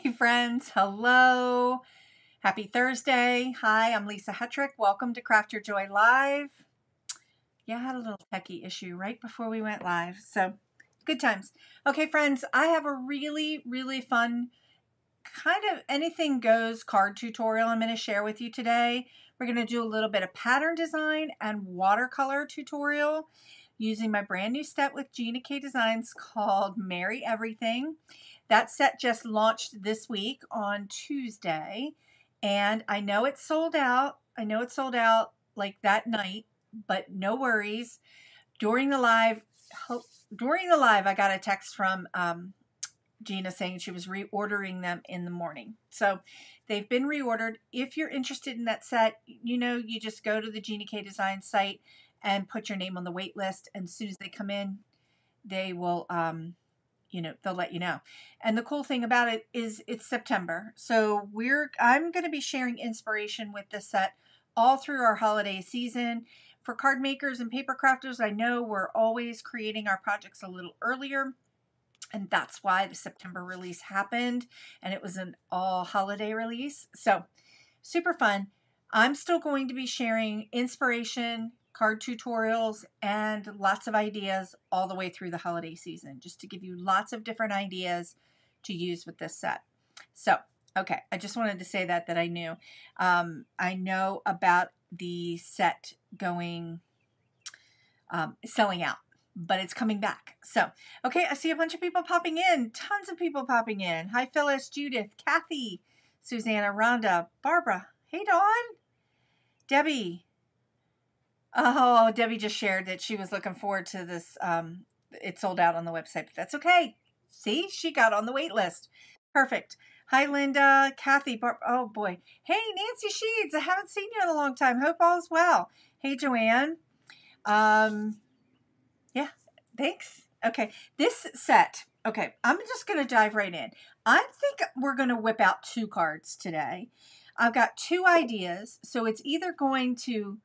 Hey, friends. Hello. Happy Thursday. Hi, I'm Lisa Hetrick. Welcome to Craft Your Joy Live. Yeah, I had a little techie issue right before we went live. So, good times. Okay, friends, I have a really, really fun kind of anything goes card tutorial I'm going to share with you today. We're going to do a little bit of pattern design and watercolor tutorial using my brand new set with Gina K Designs called Merry Everything. That set just launched this week on Tuesday, and I know it's sold out. I know it's sold out like that night, but no worries. During the live, during the live, I got a text from um, Gina saying she was reordering them in the morning. So they've been reordered. If you're interested in that set, you know, you just go to the Gina K Design site and put your name on the wait list. And as soon as they come in, they will, um, you know, they'll let you know. And the cool thing about it is it's September. So we're, I'm going to be sharing inspiration with this set all through our holiday season. For card makers and paper crafters, I know we're always creating our projects a little earlier and that's why the September release happened and it was an all holiday release. So, super fun. I'm still going to be sharing inspiration, card tutorials, and lots of ideas all the way through the holiday season, just to give you lots of different ideas to use with this set. So, okay, I just wanted to say that that I knew. Um, I know about the set going um, selling out but it's coming back. So, okay, I see a bunch of people popping in. Tons of people popping in. Hi, Phyllis, Judith, Kathy, Susanna, Rhonda, Barbara. Hey, Dawn. Debbie. Oh, Debbie just shared that she was looking forward to this. Um, it sold out on the website, but that's okay. See, she got on the wait list. Perfect. Hi, Linda, Kathy, Bar- oh boy. Hey, Nancy Sheeds, I haven't seen you in a long time. Hope all's well. Hey, Joanne. Um, yeah, thanks. Okay, this set. Okay, I'm just going to dive right in. I think we're going to whip out two cards today. I've got two ideas, so it's either going to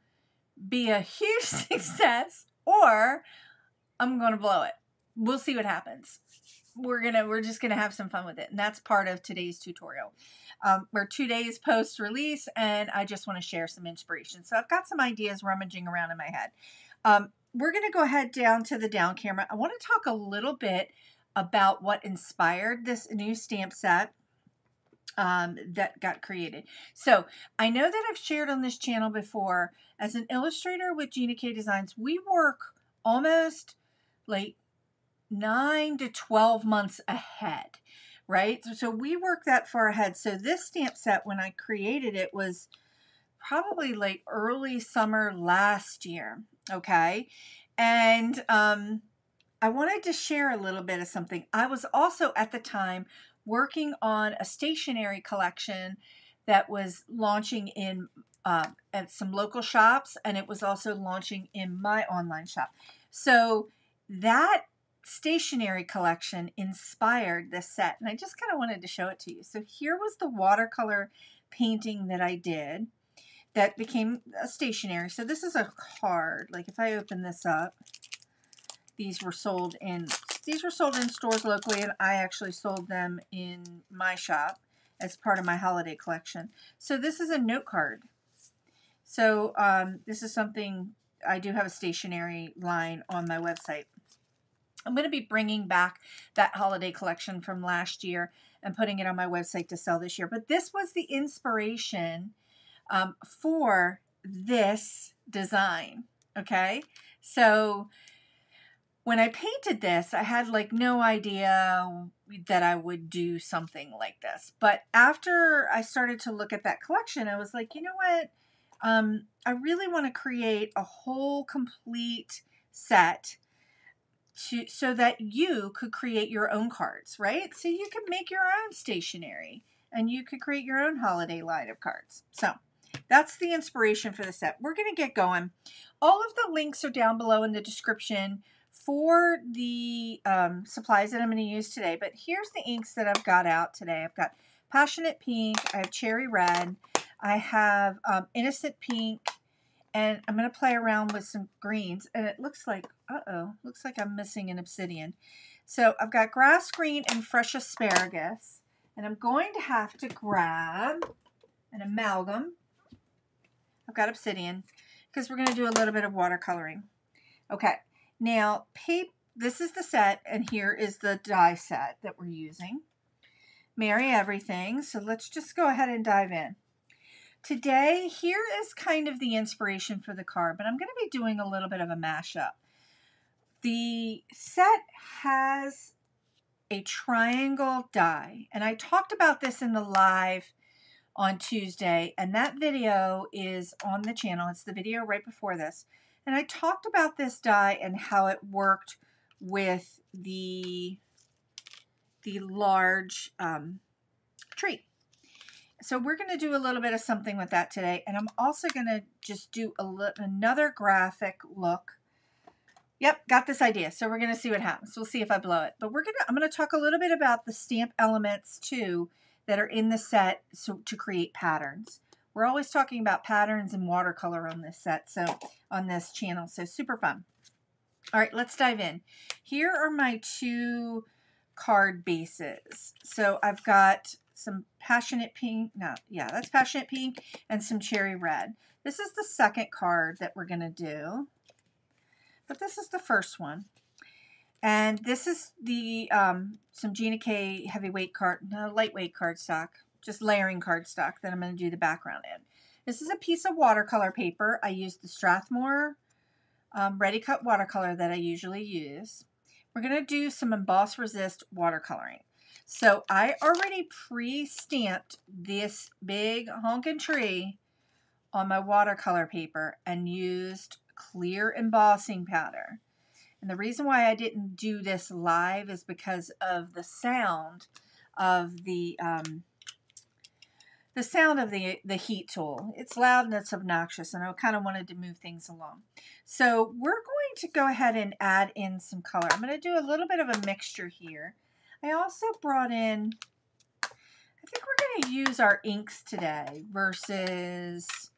be a huge success or I'm going to blow it. We'll see what happens. We're gonna we're just gonna have some fun with it, and that's part of today's tutorial. Um, we're two days post release, and I just want to share some inspiration. So I've got some ideas rummaging around in my head. Um, we're going to go ahead down to the down camera. I want to talk a little bit about what inspired this new stamp set um, that got created. So I know that I've shared on this channel before, as an illustrator with Gina K Designs, we work almost like 9 to 12 months ahead, right? So, so we work that far ahead. So this stamp set, when I created it, was probably like early summer last year. Okay. And um, I wanted to share a little bit of something. I was also at the time working on a stationery collection that was launching in uh, at some local shops and it was also launching in my online shop. So that stationery collection inspired this set and I just kind of wanted to show it to you. So here was the watercolor painting that I did that became a stationery. So this is a card. Like if I open this up, these were sold in these were sold in stores locally, and I actually sold them in my shop as part of my holiday collection. So this is a note card. So um, this is something I do have a stationery line on my website. I'm going to be bringing back that holiday collection from last year and putting it on my website to sell this year. But this was the inspiration um, for this design. Okay, so when I painted this, I had like no idea that I would do something like this. But after I started to look at that collection, I was like, you know what? Um, I really want to create a whole complete set to so that you could create your own cards, right? So you could make your own stationery and you could create your own holiday line of cards. So that's the inspiration for the set. We're going to get going. All of the links are down below in the description for the um, supplies that I'm going to use today. But here's the inks that I've got out today. I've got Passionate Pink, I have Cherry Red, I have um, Innocent Pink, and I'm going to play around with some greens. And it looks like, uh-oh, looks like I'm missing an obsidian. So I've got Grass Green and Fresh Asparagus. And I'm going to have to grab an amalgam. I've got obsidian because we're going to do a little bit of watercoloring. Okay, now this is the set and here is the die set that we're using. Merry everything. So let's just go ahead and dive in. Today, here is kind of the inspiration for the card, but I'm going to be doing a little bit of a mashup. The set has a triangle die, and I talked about this in the live on Tuesday, and that video is on the channel. It's the video right before this. And I talked about this die and how it worked with the, the large um, tree. So we're going to do a little bit of something with that today. And I'm also going to just do a little another graphic look. Yep, got this idea. So we're going to see what happens. We'll see if I blow it. But we're going to, I'm going to talk a little bit about the stamp elements too that are in the set so, to create patterns. We're always talking about patterns and watercolor on this set, so on this channel, so super fun. All right, let's dive in. Here are my two card bases. So I've got some passionate pink, no, yeah, that's passionate pink, and some cherry red. This is the second card that we're going to do, but this is the first one. And this is the um, some Gina K heavyweight card, no, lightweight cardstock, just layering cardstock that I'm going to do the background in. This is a piece of watercolor paper. I used the Strathmore um, Ready Cut watercolor that I usually use. We're going to do some emboss resist watercoloring. So I already pre-stamped this big honkin' tree on my watercolor paper and used clear embossing powder. And the reason why I didn't do this live is because of the sound of the um, the sound of the the heat tool. It's loud and it's obnoxious, and I kind of wanted to move things along. So we're going to go ahead and add in some color. I'm going to do a little bit of a mixture here. I also brought in, I think we're going to use our inks today versus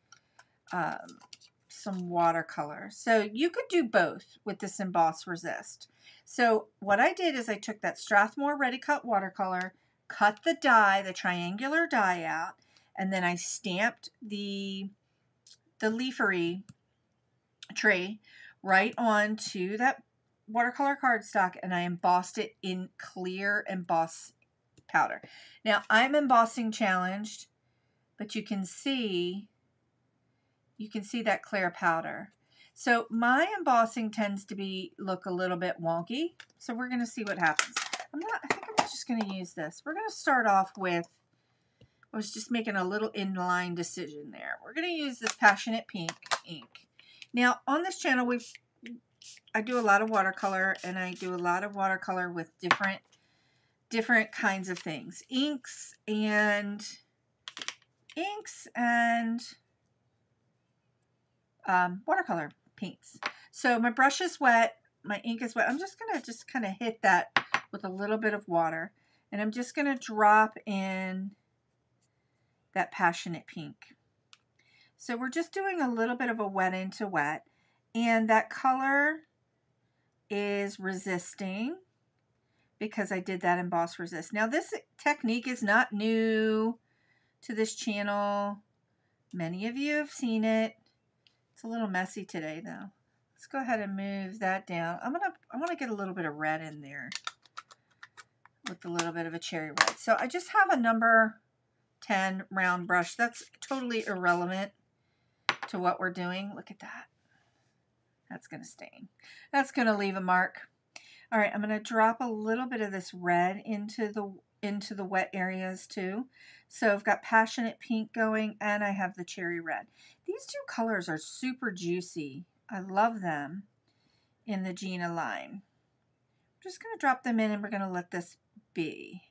um, some watercolor. So you could do both with this Emboss Resist. So what I did is I took that Strathmore Ready Cut watercolor, cut the die, the triangular die out, and then I stamped the, the leafery tray right onto that watercolor cardstock and I embossed it in clear emboss powder. Now I'm embossing challenged, but you can see you can see that clear powder. So my embossing tends to be look a little bit wonky. So we're going to see what happens. I'm not, I think I'm just going to use this. We're going to start off with, I was just making a little inline decision there. We're going to use this Passionate Pink ink. Now on this channel, we've, I do a lot of watercolor and I do a lot of watercolor with different, different kinds of things. Inks and, inks and um, watercolor paints. So my brush is wet, my ink is wet. I'm just going to just kind of hit that with a little bit of water. And I'm just going to drop in that passionate pink. So we're just doing a little bit of a wet into wet. And that color is resisting because I did that emboss resist. Now this technique is not new to this channel. Many of you have seen it. It's a little messy today though. Let's go ahead and move that down. I'm gonna I want to get a little bit of red in there with a little bit of a cherry red. So I just have a number 10 round brush. That's totally irrelevant to what we're doing. Look at that. That's going to stain. That's going to leave a mark. All right, I'm going to drop a little bit of this red into the into the wet areas too. So I've got passionate pink going and I have the cherry red. These two colors are super juicy. I love them in the Gina line. I'm just going to drop them in and we're going to let this be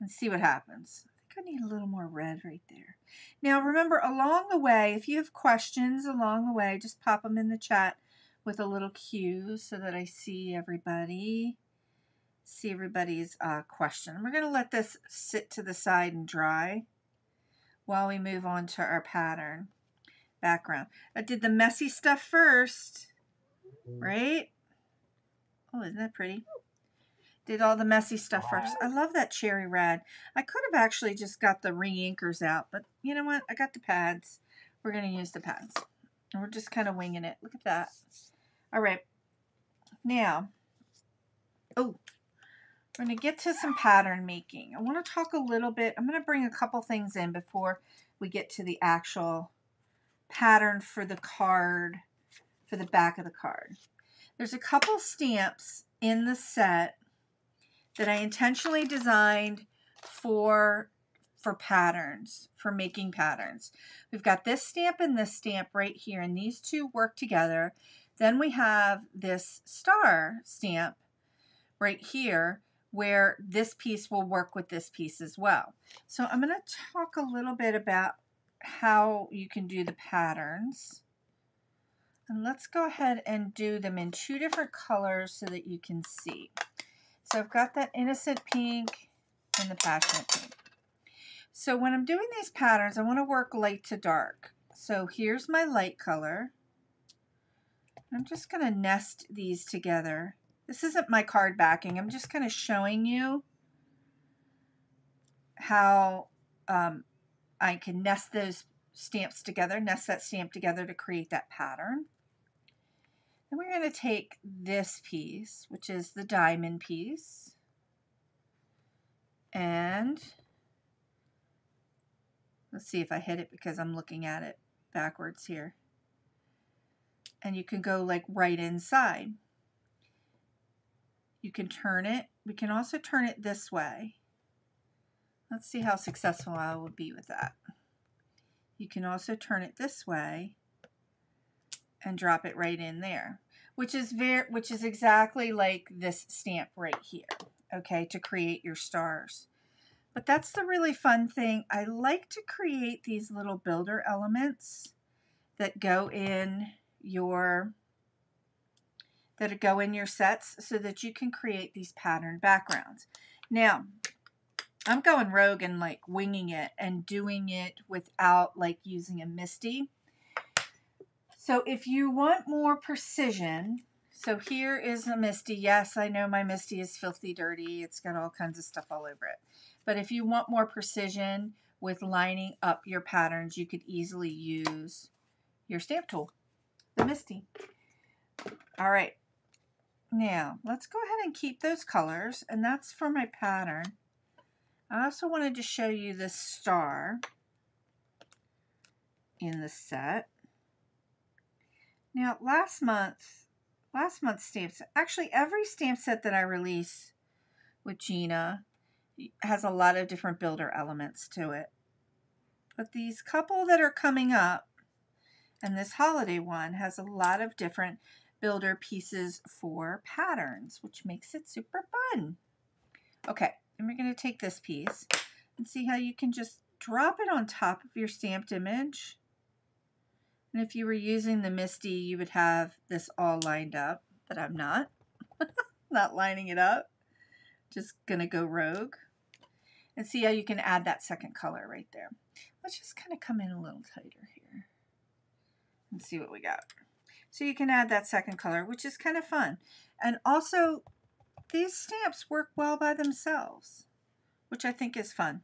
and see what happens. I need a little more red right there. Now remember along the way, if you have questions along the way, just pop them in the chat with a little cue so that I see everybody see everybody's uh, question. We're going to let this sit to the side and dry while we move on to our pattern background. I did the messy stuff first, right? Oh, isn't that pretty? Did all the messy stuff first. I love that cherry red. I could have actually just got the re-inkers out, but you know what? I got the pads. We're going to use the pads. And we're just kind of winging it. Look at that. All right. Now, oh, we're going to get to some pattern making. I want to talk a little bit. I'm going to bring a couple things in before we get to the actual pattern for the card, for the back of the card. There's a couple stamps in the set that I intentionally designed for for patterns, for making patterns. We've got this stamp and this stamp right here, and these two work together. Then we have this star stamp right here where this piece will work with this piece as well. So I'm going to talk a little bit about how you can do the patterns. And let's go ahead and do them in two different colors so that you can see. So I've got that innocent pink and the passionate pink. So when I'm doing these patterns, I want to work light to dark. So here's my light color. I'm just going to nest these together. This isn't my card backing. I'm just kind of showing you how um, I can nest those stamps together, nest that stamp together to create that pattern. Then we're going to take this piece, which is the diamond piece, and let's see if I hit it because I'm looking at it backwards here. And you can go like right inside. You can turn it. We can also turn it this way. Let's see how successful I will be with that. You can also turn it this way and drop it right in there which is very which is exactly like this stamp right here okay to create your stars. But that's the really fun thing. I like to create these little builder elements that go in your that go in your sets so that you can create these pattern backgrounds. Now I'm going rogue and like winging it and doing it without like using a MISTI so if you want more precision, so here is a MISTI. Yes, I know my MISTI is filthy dirty. It's got all kinds of stuff all over it. But if you want more precision with lining up your patterns, you could easily use your stamp tool, the MISTI. All right. Now, let's go ahead and keep those colors, and that's for my pattern. I also wanted to show you this star in the set. Now, last month, last month's stamps, actually every stamp set that I release with Gina has a lot of different builder elements to it. But these couple that are coming up, and this holiday one has a lot of different builder pieces for patterns, which makes it super fun. Okay, and we're going to take this piece and see how you can just drop it on top of your stamped image and if you were using the MISTI, you would have this all lined up, but I'm not. not lining it up. Just going to go rogue. And see how you can add that second color right there. Let's just kind of come in a little tighter here and see what we got. So you can add that second color, which is kind of fun. And also, these stamps work well by themselves, which I think is fun.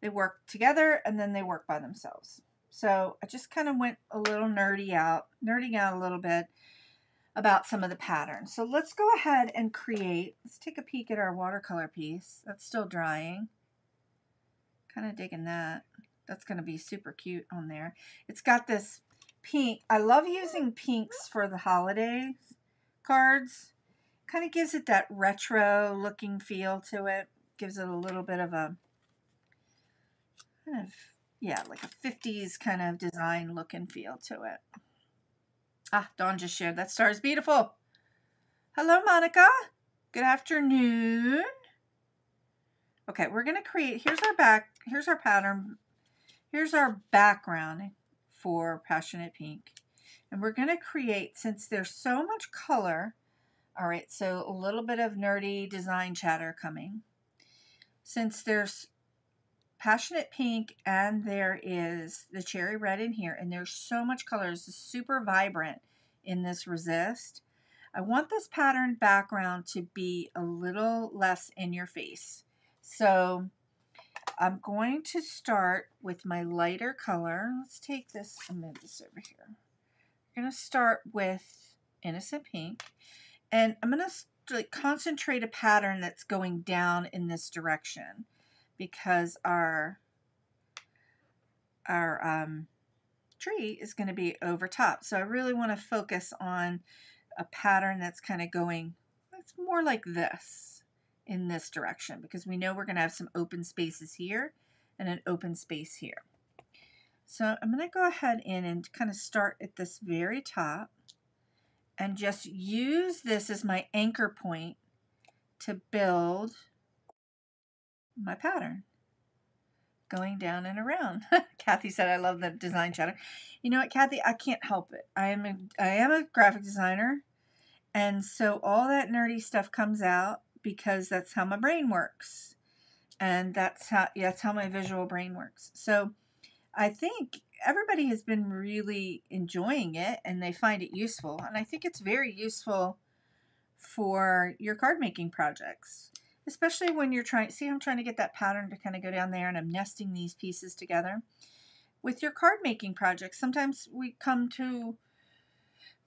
They work together and then they work by themselves. So I just kind of went a little nerdy out, nerding out a little bit about some of the patterns. So let's go ahead and create, let's take a peek at our watercolor piece. That's still drying. Kind of digging that. That's going to be super cute on there. It's got this pink. I love using pinks for the holidays cards. Kind of gives it that retro looking feel to it. Gives it a little bit of a kind of yeah, like a 50s kind of design look and feel to it. Ah, Dawn just shared that star is beautiful. Hello, Monica. Good afternoon. Okay, we're going to create, here's our back, here's our pattern, here's our background for Passionate Pink. And we're going to create, since there's so much color, all right, so a little bit of nerdy design chatter coming. Since there's passionate pink and there is the cherry red in here and there's so much color it's super vibrant in this resist I want this pattern background to be a little less in your face. So I'm going to start with my lighter color. Let's take this and move this over here. I'm going to start with Innocent Pink. And I'm going to like, concentrate a pattern that's going down in this direction because our our um, tree is going to be over top. So I really want to focus on a pattern that's kind of going, it's more like this in this direction because we know we're going to have some open spaces here and an open space here. So I'm going to go ahead in and kind of start at this very top and just use this as my anchor point to build my pattern going down and around. Kathy said, I love the design chatter. You know what, Kathy? I can't help it. I am a, I am a graphic designer. And so all that nerdy stuff comes out because that's how my brain works. And that's how, yeah, that's how my visual brain works. So I think everybody has been really enjoying it and they find it useful. And I think it's very useful for your card making projects especially when you're trying, see I'm trying to get that pattern to kind of go down there and I'm nesting these pieces together. With your card making projects, sometimes we come to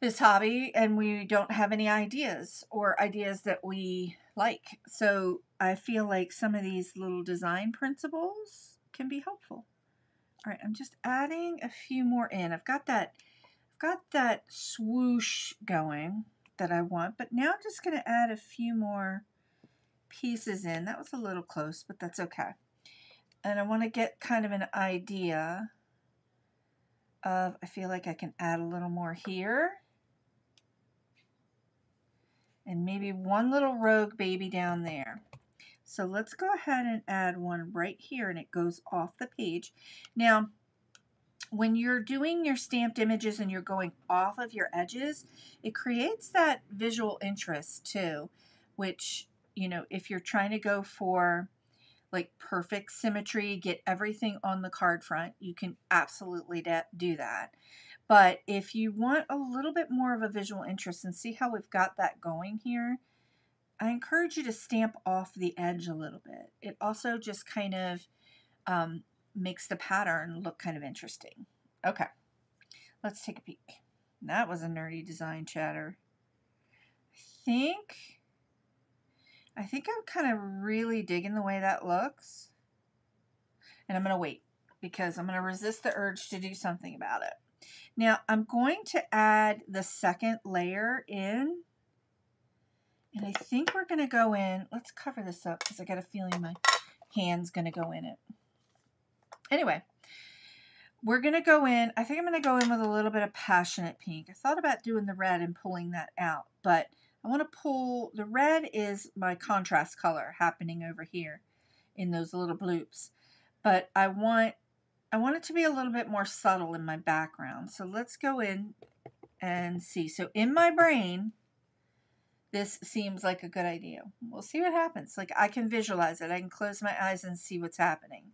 this hobby and we don't have any ideas or ideas that we like. So I feel like some of these little design principles can be helpful. All right, I'm just adding a few more in. I've got that, I've got that swoosh going that I want, but now I'm just going to add a few more pieces in. That was a little close, but that's okay. And I want to get kind of an idea of, I feel like I can add a little more here. And maybe one little rogue baby down there. So let's go ahead and add one right here and it goes off the page. Now, when you're doing your stamped images and you're going off of your edges, it creates that visual interest too, which you know, if you're trying to go for like perfect symmetry, get everything on the card front, you can absolutely do that. But if you want a little bit more of a visual interest and see how we've got that going here, I encourage you to stamp off the edge a little bit. It also just kind of um, makes the pattern look kind of interesting. Okay, let's take a peek. That was a nerdy design chatter. I think I think I'm kind of really digging the way that looks. And I'm going to wait because I'm going to resist the urge to do something about it. Now I'm going to add the second layer in. And I think we're going to go in. Let's cover this up because I got a feeling my hand's going to go in it. Anyway, we're going to go in. I think I'm going to go in with a little bit of passionate pink. I thought about doing the red and pulling that out, but I want to pull, the red is my contrast color happening over here in those little bloops. But I want, I want it to be a little bit more subtle in my background. So let's go in and see. So in my brain, this seems like a good idea. We'll see what happens. Like I can visualize it. I can close my eyes and see what's happening.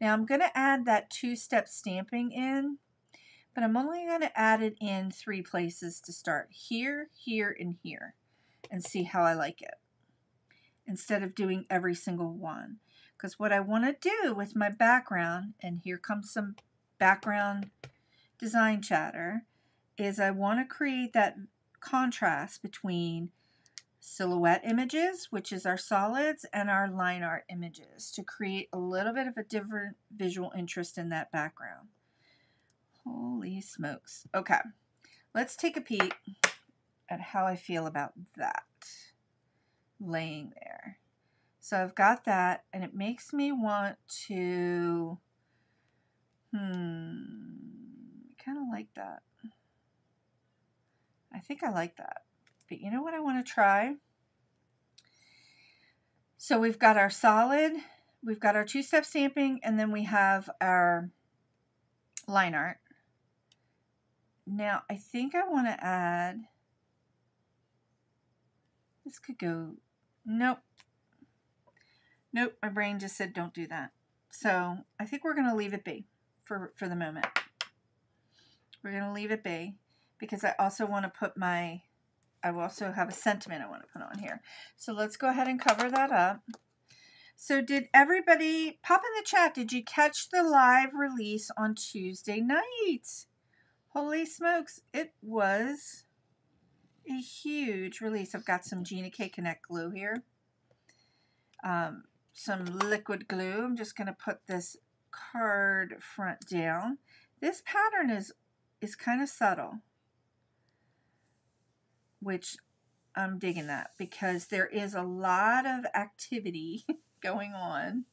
Now I'm going to add that two-step stamping in, but I'm only going to add it in three places to start. Here, here, and here and see how I like it instead of doing every single one. Because what I want to do with my background, and here comes some background design chatter, is I want to create that contrast between silhouette images, which is our solids, and our line art images to create a little bit of a different visual interest in that background. Holy smokes. Okay, let's take a peek how I feel about that laying there. So I've got that, and it makes me want to, hmm, kind of like that. I think I like that. But you know what I want to try? So we've got our solid, we've got our two-step stamping, and then we have our line art. Now, I think I want to add this could go, nope. Nope, my brain just said don't do that. So I think we're going to leave it be for, for the moment. We're going to leave it be because I also want to put my I also have a sentiment I want to put on here. So let's go ahead and cover that up. So did everybody, pop in the chat, did you catch the live release on Tuesday night? Holy smokes, it was a huge release. I've got some Gina K Connect glue here. Um, some liquid glue. I'm just going to put this card front down. This pattern is, is kind of subtle, which I'm digging that because there is a lot of activity going on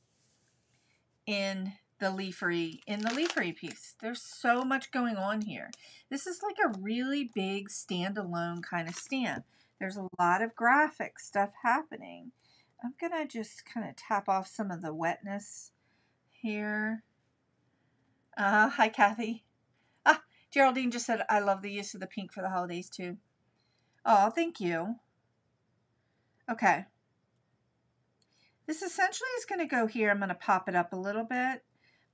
in the leafery in the leafery piece. There's so much going on here. This is like a really big standalone kind of stand. There's a lot of graphic stuff happening. I'm going to just kind of tap off some of the wetness here. Uh, hi, Kathy. Ah, Geraldine just said, I love the use of the pink for the holidays, too. Oh, thank you. Okay. This essentially is going to go here. I'm going to pop it up a little bit.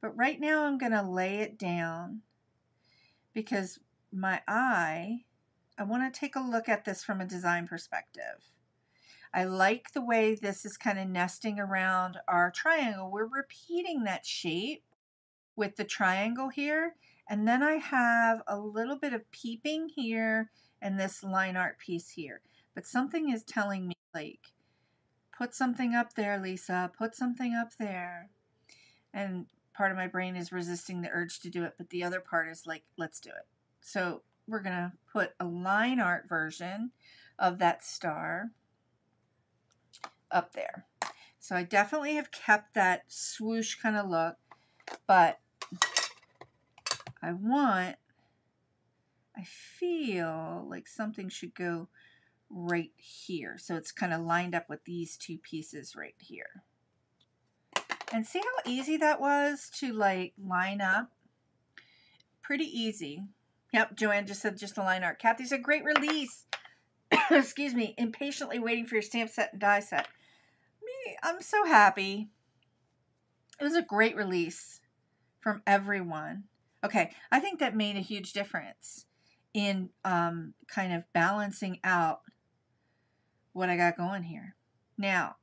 But right now I'm going to lay it down because my eye, I want to take a look at this from a design perspective. I like the way this is kind of nesting around our triangle. We're repeating that shape with the triangle here. And then I have a little bit of peeping here and this line art piece here. But something is telling me like, put something up there, Lisa, put something up there. And part of my brain is resisting the urge to do it, but the other part is like, let's do it. So we're going to put a line art version of that star up there. So I definitely have kept that swoosh kind of look, but I want, I feel like something should go right here. So it's kind of lined up with these two pieces right here. And see how easy that was to like line up? Pretty easy. Yep, Joanne just said just the line art. Kathy said, great release. Excuse me, impatiently waiting for your stamp set and die set. Me, I'm so happy. It was a great release from everyone. Okay, I think that made a huge difference in um, kind of balancing out what I got going here. Now,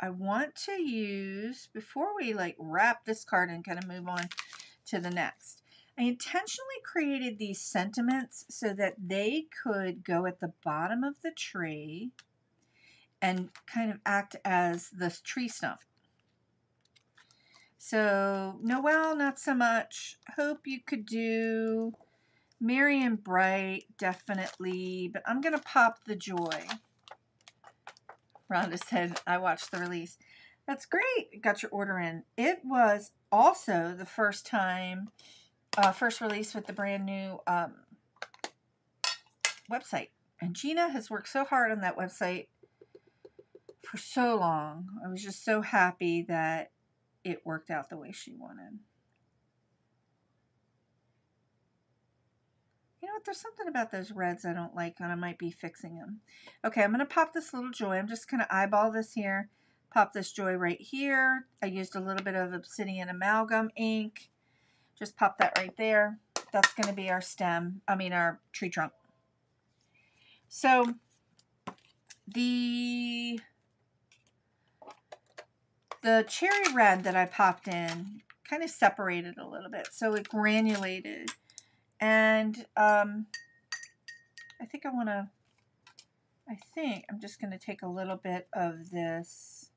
I want to use, before we like wrap this card and kind of move on to the next, I intentionally created these sentiments so that they could go at the bottom of the tree and kind of act as the tree stump. So Noel, not so much. Hope you could do Merry and Bright, definitely. But I'm going to pop the joy. Rhonda said, I watched the release. That's great. Got your order in. It was also the first time, uh, first release with the brand new um, website. And Gina has worked so hard on that website for so long. I was just so happy that it worked out the way she wanted. You know what? There's something about those reds I don't like, and I might be fixing them. Okay, I'm going to pop this little joy. I'm just going to eyeball this here. Pop this joy right here. I used a little bit of Obsidian Amalgam ink. Just pop that right there. That's going to be our stem, I mean our tree trunk. So the the cherry red that I popped in kind of separated a little bit. So it granulated. And um, I think I want to, I think I'm just going to take a little bit of this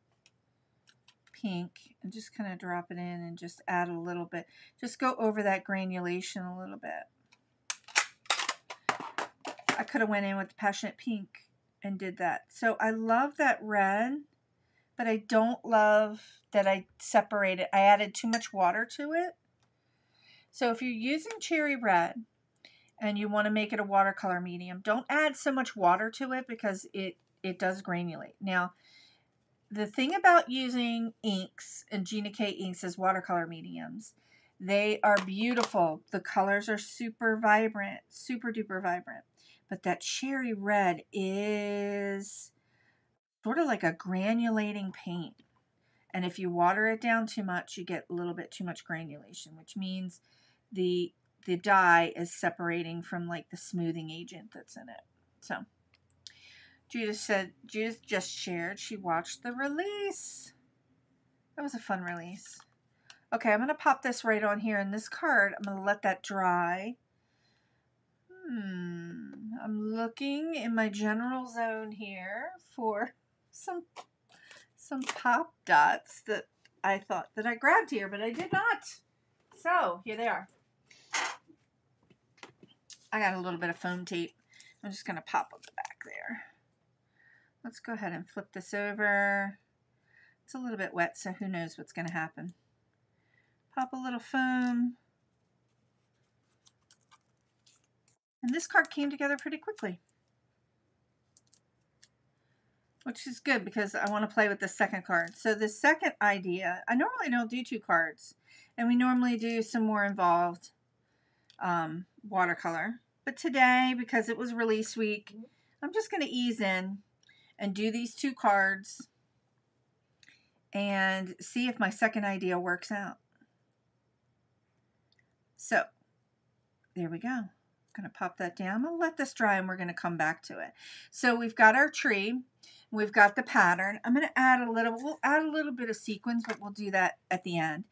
pink and just kind of drop it in and just add a little bit. Just go over that granulation a little bit. I could have went in with the Passionate Pink and did that. So I love that red, but I don't love that I separated. I added too much water to it. So if you're using cherry red and you want to make it a watercolor medium, don't add so much water to it because it, it does granulate. Now, the thing about using inks and Gina K inks as watercolor mediums, they are beautiful. The colors are super vibrant, super duper vibrant. But that cherry red is sort of like a granulating paint. And if you water it down too much, you get a little bit too much granulation, which means the the dye is separating from like the smoothing agent that's in it. So Judith said, Judith just shared she watched the release. That was a fun release. Okay, I'm going to pop this right on here in this card. I'm going to let that dry. Hmm, I'm looking in my general zone here for some some pop dots that I thought that I grabbed here, but I did not. So, here they are. I got a little bit of foam tape. I'm just going to pop on the back there. Let's go ahead and flip this over. It's a little bit wet, so who knows what's going to happen. Pop a little foam. And this card came together pretty quickly. Which is good because I want to play with the second card. So the second idea, I normally don't do two cards. And we normally do some more involved um, watercolor. But today, because it was release week, I'm just going to ease in and do these two cards and see if my second idea works out. So, there we go. I'm going to pop that down. I'm going to let this dry and we're going to come back to it. So we've got our tree. We've got the pattern. I'm going to add a little, we'll add a little bit of sequins, but we'll do that at the end.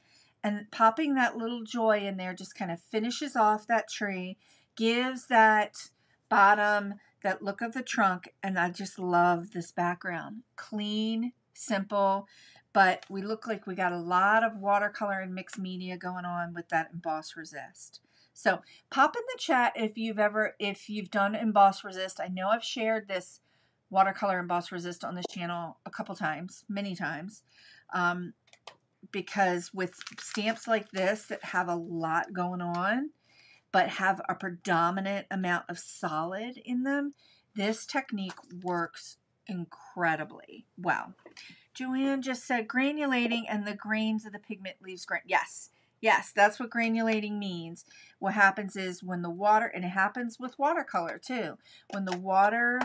And popping that little joy in there just kind of finishes off that tree, gives that bottom, that look of the trunk. And I just love this background. Clean, simple, but we look like we got a lot of watercolor and mixed media going on with that emboss resist. So pop in the chat if you've ever, if you've done emboss resist. I know I've shared this watercolor emboss resist on this channel a couple times, many times. Um, because with stamps like this that have a lot going on, but have a predominant amount of solid in them, this technique works incredibly well. Joanne just said granulating and the grains of the pigment leaves gran. Yes, yes, that's what granulating means. What happens is when the water, and it happens with watercolor too, when the water,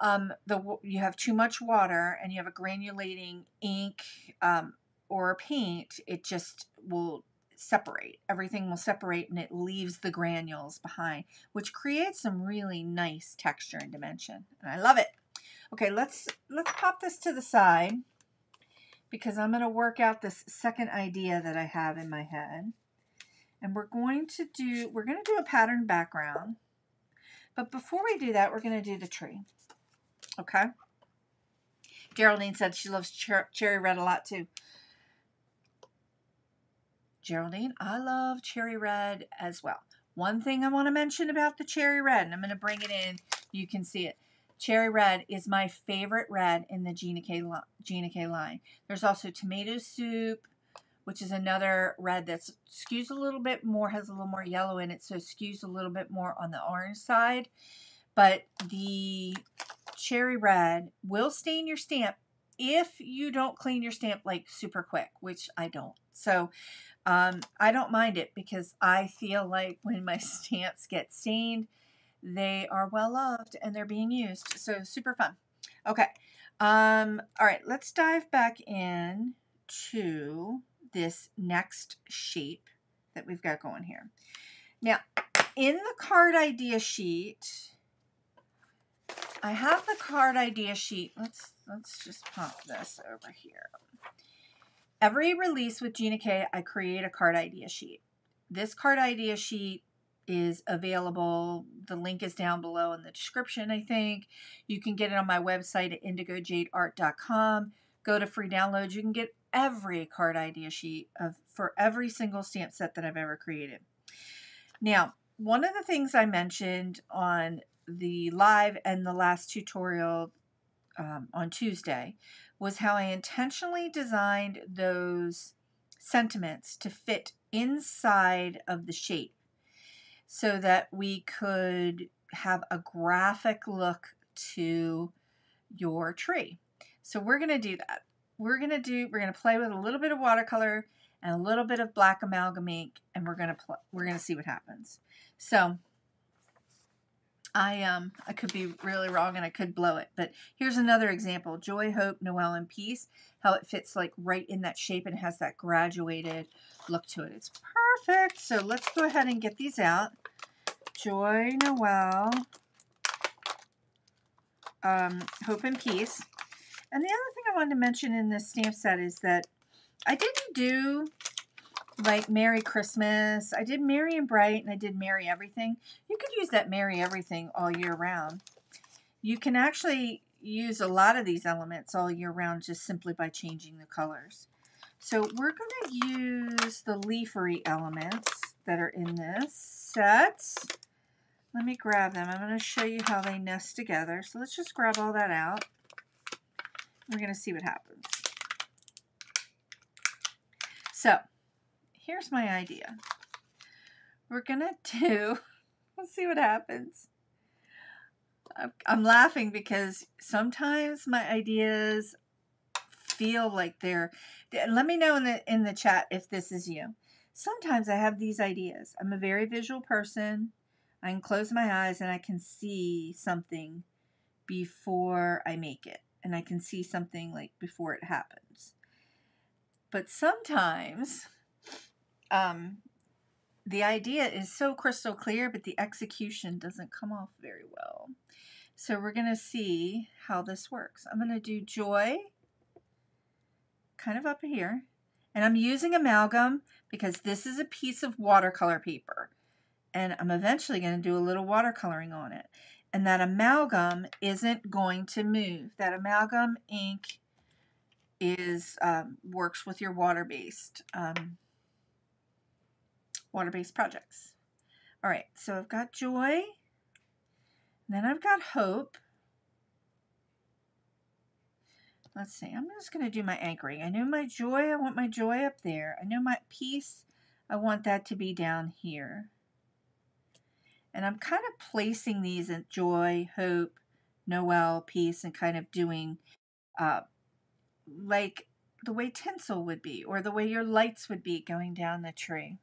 um, the you have too much water and you have a granulating ink um, or paint, it just will separate. Everything will separate and it leaves the granules behind, which creates some really nice texture and dimension. And I love it. Okay, let's let's pop this to the side because I'm going to work out this second idea that I have in my head. And we're going to do, we're going to do a pattern background. But before we do that, we're going to do the tree. Okay? Geraldine said she loves cher cherry red a lot too. Geraldine, I love cherry red as well. One thing I want to mention about the cherry red, and I'm going to bring it in, you can see it. Cherry red is my favorite red in the Gina K, Gina K line. There's also tomato soup, which is another red that skews a little bit more, has a little more yellow in it, so skews a little bit more on the orange side. But the cherry red will stain your stamp if you don't clean your stamp like super quick, which I don't. So um, I don't mind it because I feel like when my stamps get stained, they are well loved and they're being used. So super fun. Okay. Um, all right, let's dive back in to this next shape that we've got going here. Now, in the card idea sheet, I have the card idea sheet. Let's let's just pop this over here. Every release with Gina K, I create a card idea sheet. This card idea sheet is available. The link is down below in the description, I think. You can get it on my website at indigojadeart.com. Go to free downloads. You can get every card idea sheet of for every single stamp set that I've ever created. Now, one of the things I mentioned on the live and the last tutorial um, on Tuesday was how I intentionally designed those sentiments to fit inside of the shape so that we could have a graphic look to your tree. So we're going to do that. We're going to do, we're going to play with a little bit of watercolor and a little bit of black amalgam ink and we're going to, we're going to see what happens. So I um I could be really wrong and I could blow it, but here's another example: Joy, Hope, Noel, and Peace. How it fits like right in that shape and has that graduated look to it. It's perfect. So let's go ahead and get these out. Joy, Noel, um, Hope and Peace. And the other thing I wanted to mention in this stamp set is that I didn't do like Merry Christmas. I did Merry and Bright and I did Merry Everything. You could use that Merry Everything all year round. You can actually use a lot of these elements all year round just simply by changing the colors. So we're going to use the leafery elements that are in this set. Let me grab them. I'm going to show you how they nest together. So let's just grab all that out. We're going to see what happens. So here's my idea. We're going to do, let's see what happens. I'm laughing because sometimes my ideas feel like they're let me know in the in the chat if this is you sometimes i have these ideas i'm a very visual person i can close my eyes and i can see something before i make it and i can see something like before it happens but sometimes um the idea is so crystal clear but the execution doesn't come off very well so we're going to see how this works i'm going to do joy kind of up here. And I'm using amalgam because this is a piece of watercolor paper. And I'm eventually going to do a little watercoloring on it. And that amalgam isn't going to move. That amalgam ink is um, works with your water-based um, water-based projects. All right, so I've got joy. Then I've got hope. Let's see, I'm just going to do my anchoring. I know my joy, I want my joy up there. I know my peace, I want that to be down here. And I'm kind of placing these in joy, hope, Noel, peace, and kind of doing uh, like the way tinsel would be or the way your lights would be going down the tree.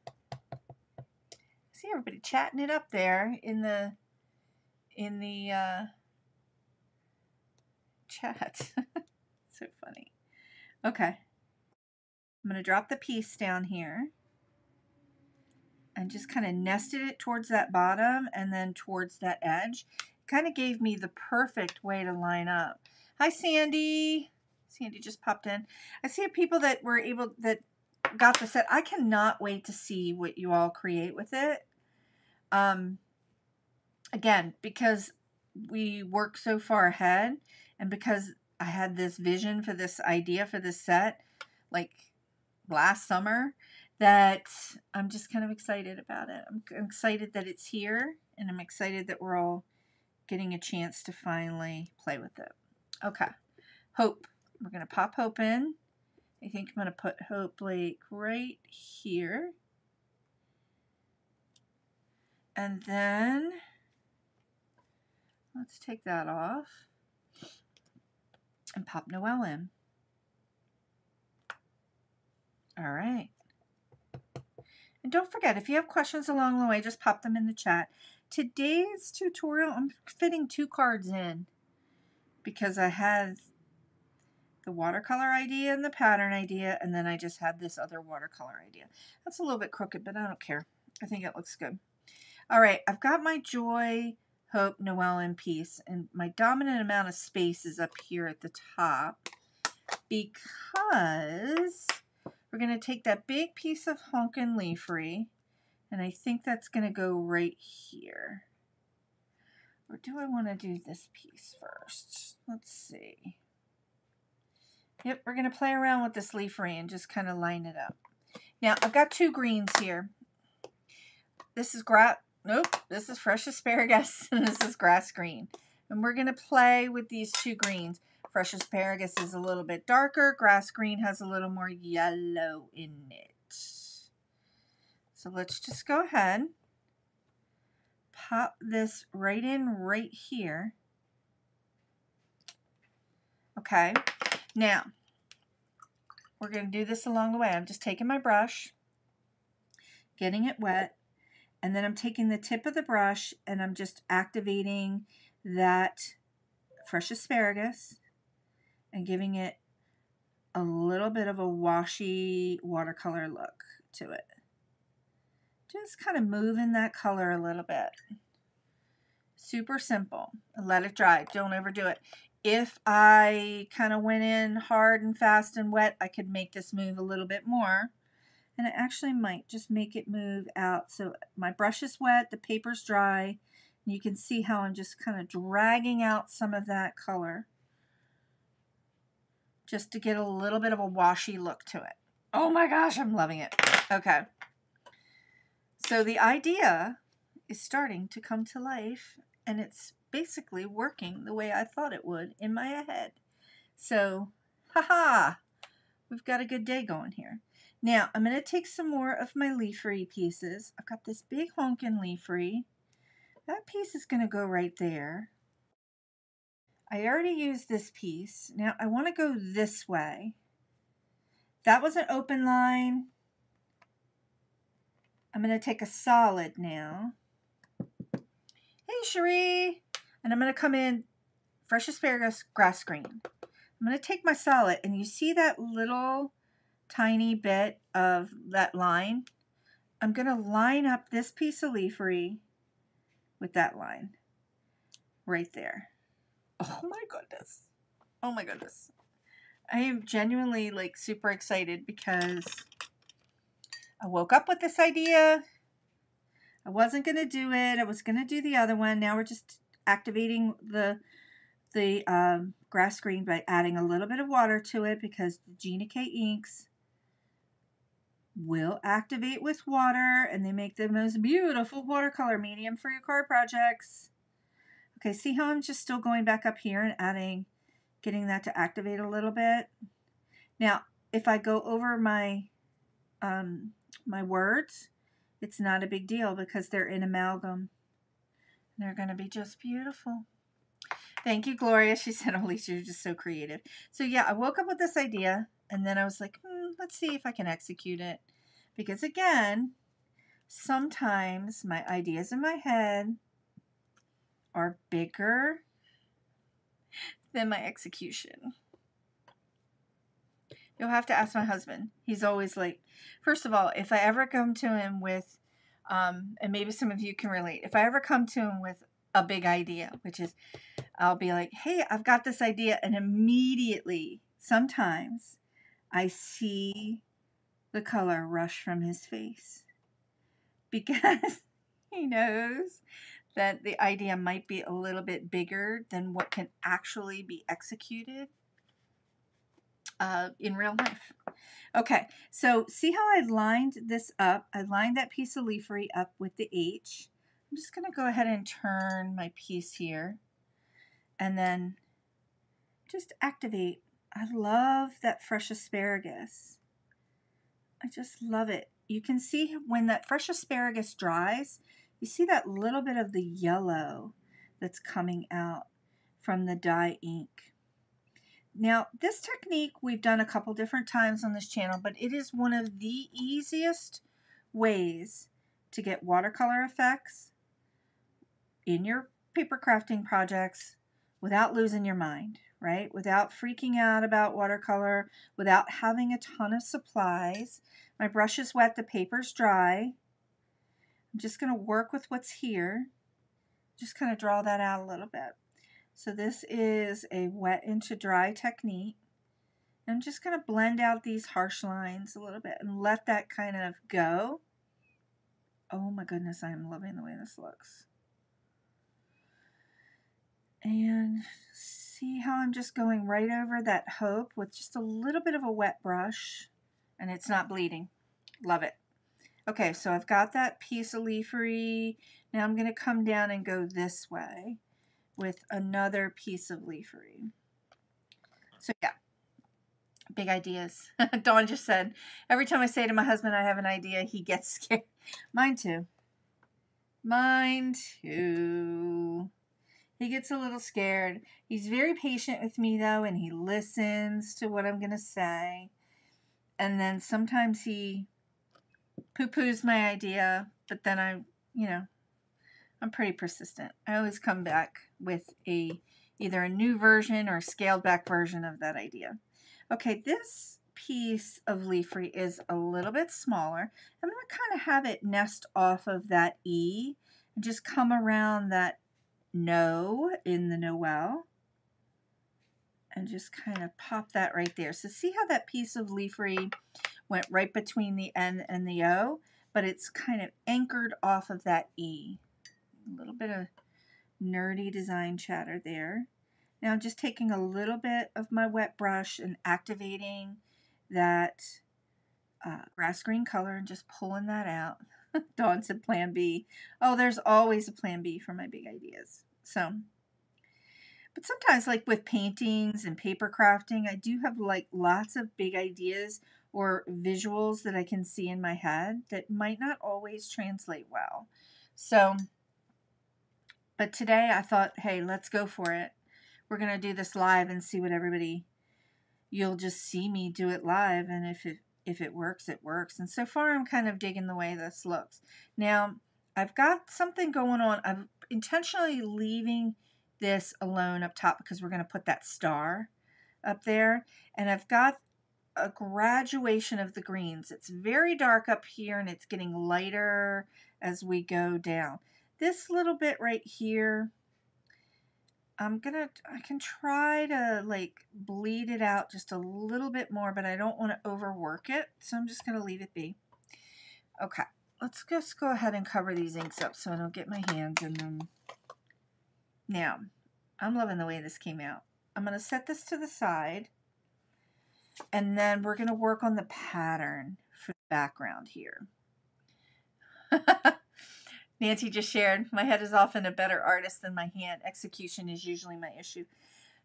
See everybody chatting it up there in the in the uh, chat. so funny. Okay. I'm going to drop the piece down here and just kind of nested it towards that bottom and then towards that edge. Kind of gave me the perfect way to line up. Hi, Sandy. Sandy just popped in. I see people that were able, that got the set. I cannot wait to see what you all create with it. Um, again, because we work so far ahead and because I had this vision for this idea for this set like last summer that I'm just kind of excited about it. I'm excited that it's here and I'm excited that we're all getting a chance to finally play with it. Okay, Hope. We're going to pop Hope in. I think I'm going to put Hope like right here. And then let's take that off and pop Noel in. All right. And don't forget, if you have questions along the way, just pop them in the chat. Today's tutorial, I'm fitting two cards in because I had the watercolor idea and the pattern idea, and then I just had this other watercolor idea. That's a little bit crooked, but I don't care. I think it looks good. All right, I've got my Joy Hope, Noel, and Peace. And my dominant amount of space is up here at the top because we're going to take that big piece of Honkin' Leafery and I think that's going to go right here. Or do I want to do this piece first? Let's see. Yep, we're going to play around with this leafery and just kind of line it up. Now, I've got two greens here. This is gra Nope, this is fresh asparagus and this is grass green. And we're going to play with these two greens. Fresh asparagus is a little bit darker. Grass green has a little more yellow in it. So let's just go ahead. Pop this right in right here. Okay. Now, we're going to do this along the way. I'm just taking my brush, getting it wet, and then I'm taking the tip of the brush and I'm just activating that fresh asparagus and giving it a little bit of a washy watercolor look to it. Just kind of moving that color a little bit. Super simple. Let it dry. Don't overdo it. If I kind of went in hard and fast and wet, I could make this move a little bit more. And it actually might just make it move out. So my brush is wet, the paper's dry. And you can see how I'm just kind of dragging out some of that color just to get a little bit of a washy look to it. Oh my gosh, I'm loving it. Okay. So the idea is starting to come to life and it's basically working the way I thought it would in my head. So, haha, we've got a good day going here. Now, I'm going to take some more of my leafery pieces. I've got this big honkin' leafery. That piece is going to go right there. I already used this piece. Now, I want to go this way. That was an open line. I'm going to take a solid now. Hey, Cherie. And I'm going to come in fresh asparagus grass green. I'm going to take my solid and you see that little tiny bit of that line? I'm going to line up this piece of leafery with that line right there. Oh my goodness. Oh my goodness. I am genuinely like super excited because I woke up with this idea. I wasn't going to do it. I was going to do the other one. Now we're just activating the the um, grass green by adding a little bit of water to it because the Gina K inks will activate with water and they make the most beautiful watercolor medium for your card projects. Okay, see how I'm just still going back up here and adding, getting that to activate a little bit. Now, if I go over my um, my words, it's not a big deal because they're in amalgam. They're going to be just beautiful. Thank you, Gloria. She said, oh, Lisa, you're just so creative. So yeah, I woke up with this idea and then I was like, hmm, let's see if I can execute it. Because again, sometimes my ideas in my head are bigger than my execution. You'll have to ask my husband. He's always like, first of all, if I ever come to him with, um, and maybe some of you can relate, if I ever come to him with a big idea, which is I'll be like, hey, I've got this idea, and immediately, sometimes, I see the color rush from his face because he knows that the idea might be a little bit bigger than what can actually be executed uh, in real life. Okay, so see how I lined this up? I lined that piece of leafery up with the H. I'm just going to go ahead and turn my piece here and then just activate. I love that fresh asparagus. I just love it. You can see when that fresh asparagus dries, you see that little bit of the yellow that's coming out from the dye ink. Now, this technique we've done a couple different times on this channel, but it is one of the easiest ways to get watercolor effects in your paper crafting projects without losing your mind, right? Without freaking out about watercolor, without having a ton of supplies. My brush is wet, the paper's dry. I'm just going to work with what's here. Just kind of draw that out a little bit. So this is a wet into dry technique. I'm just going to blend out these harsh lines a little bit and let that kind of go. Oh my goodness, I am loving the way this looks. And see how I'm just going right over that hope with just a little bit of a wet brush and it's not bleeding. Love it. Okay, so I've got that piece of leafery. Now I'm going to come down and go this way with another piece of leafery. So yeah, big ideas. Dawn just said, every time I say to my husband I have an idea, he gets scared. Mine too. Mine too. He gets a little scared. He's very patient with me though, and he listens to what I'm going to say. And then sometimes he poo poos my idea, but then I, you know, I'm pretty persistent. I always come back with a either a new version or a scaled back version of that idea. Okay, this piece of leafery is a little bit smaller. I'm going to kind of have it nest off of that E and just come around that no in the Noel and just kind of pop that right there. So see how that piece of leafery went right between the N and the O, but it's kind of anchored off of that E. A little bit of nerdy design chatter there. Now I'm just taking a little bit of my wet brush and activating that uh, grass green color and just pulling that out. Dawn said plan B. Oh, there's always a plan B for my big ideas. So, but sometimes like with paintings and paper crafting, I do have like lots of big ideas or visuals that I can see in my head that might not always translate well. So, but today I thought, hey, let's go for it. We're going to do this live and see what everybody, you'll just see me do it live. And if it, if it works, it works. And so far, I'm kind of digging the way this looks. Now, I've got something going on. I'm intentionally leaving this alone up top because we're going to put that star up there. And I've got a graduation of the greens. It's very dark up here and it's getting lighter as we go down. This little bit right here, I'm gonna, I can try to like bleed it out just a little bit more, but I don't want to overwork it. So I'm just gonna leave it be. Okay, let's just go ahead and cover these inks up so I don't get my hands in them. Now, I'm loving the way this came out. I'm gonna set this to the side and then we're gonna work on the pattern for the background here. Nancy just shared, my head is often a better artist than my hand. Execution is usually my issue.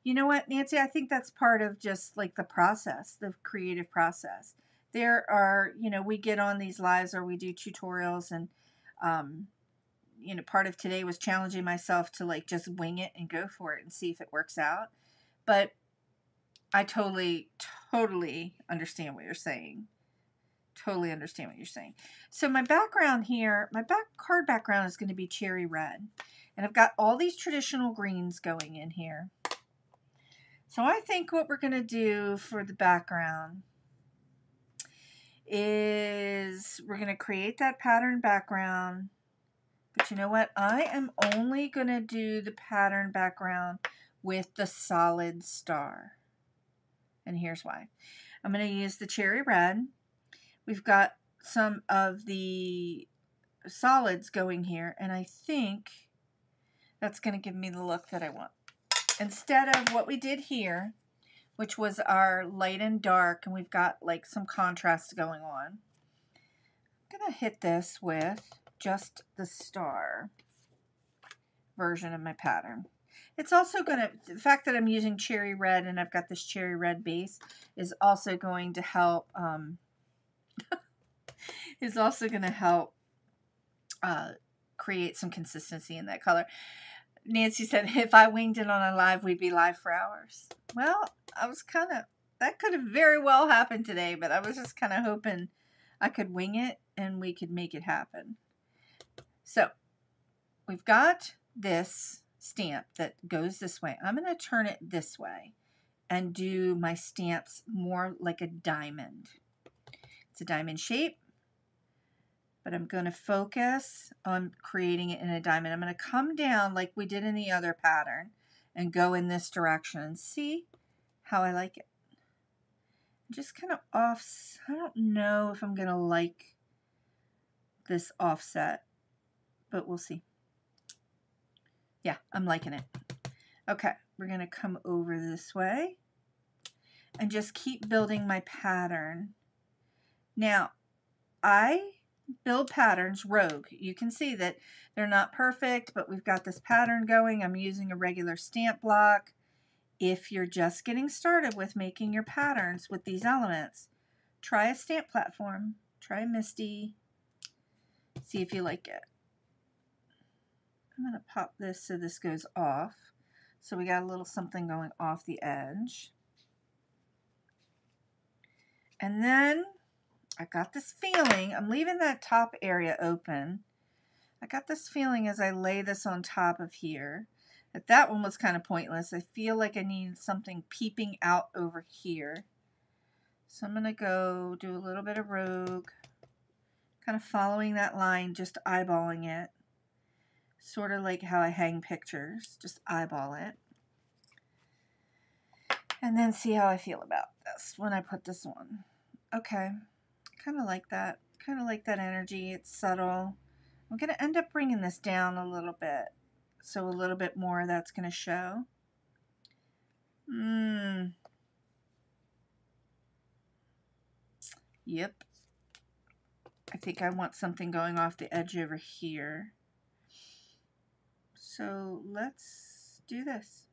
You know what, Nancy? I think that's part of just like the process, the creative process. There are, you know, we get on these lives or we do tutorials and, um, you know, part of today was challenging myself to like just wing it and go for it and see if it works out. But I totally, totally understand what you're saying totally understand what you're saying. So my background here, my back card background is going to be cherry red. And I've got all these traditional greens going in here. So I think what we're going to do for the background is we're going to create that pattern background. But you know what? I am only going to do the pattern background with the solid star. And here's why. I'm going to use the cherry red. We've got some of the solids going here, and I think that's going to give me the look that I want. Instead of what we did here, which was our light and dark, and we've got like some contrast going on, I'm going to hit this with just the star version of my pattern. It's also going to, the fact that I'm using cherry red and I've got this cherry red base is also going to help um, is also going to help uh, create some consistency in that color. Nancy said, if I winged it on a live, we'd be live for hours. Well, I was kind of, that could have very well happened today, but I was just kind of hoping I could wing it and we could make it happen. So we've got this stamp that goes this way. I'm going to turn it this way and do my stamps more like a diamond. It's a diamond shape but I'm going to focus on creating it in a diamond. I'm going to come down like we did in the other pattern and go in this direction and see how I like it. Just kind of off, I don't know if I'm going to like this offset, but we'll see. Yeah, I'm liking it. Okay, we're going to come over this way and just keep building my pattern. Now, I build patterns rogue. You can see that they're not perfect, but we've got this pattern going. I'm using a regular stamp block. If you're just getting started with making your patterns with these elements, try a stamp platform. Try MISTI, See if you like it. I'm going to pop this so this goes off. So we got a little something going off the edge. And then I got this feeling, I'm leaving that top area open. I got this feeling as I lay this on top of here that that one was kind of pointless. I feel like I need something peeping out over here. So I'm going to go do a little bit of rogue, kind of following that line, just eyeballing it. Sort of like how I hang pictures, just eyeball it. And then see how I feel about this when I put this on. Okay, kind of like that. Kind of like that energy. It's subtle. I'm going to end up bringing this down a little bit. So a little bit more that's going to show. Mmm. Yep. I think I want something going off the edge over here. So let's do this.